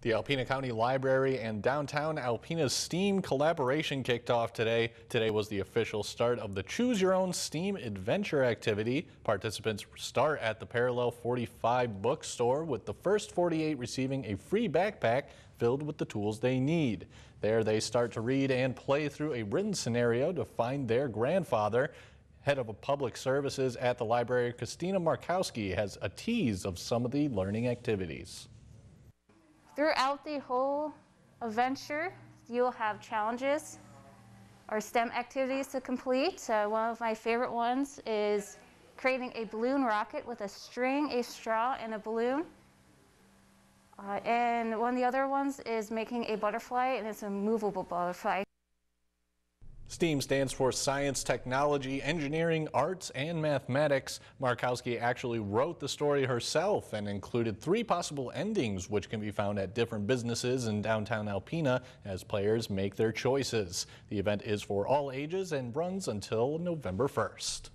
The Alpena County Library and downtown Alpena's STEAM collaboration kicked off today. Today was the official start of the Choose Your Own STEAM Adventure activity. Participants start at the Parallel 45 bookstore with the first 48 receiving a free backpack filled with the tools they need. There they start to read and play through a written scenario to find their grandfather. Head of Public Services at the library, Christina Markowski, has a tease of some of the learning activities. Throughout the whole adventure, you'll have challenges or STEM activities to complete. One of my favorite ones is creating a balloon rocket with a string, a straw, and a balloon. Uh, and one of the other ones is making a butterfly, and it's a movable butterfly. STEAM stands for Science, Technology, Engineering, Arts, and Mathematics. Markowski actually wrote the story herself and included three possible endings, which can be found at different businesses in downtown Alpena as players make their choices. The event is for all ages and runs until November 1st.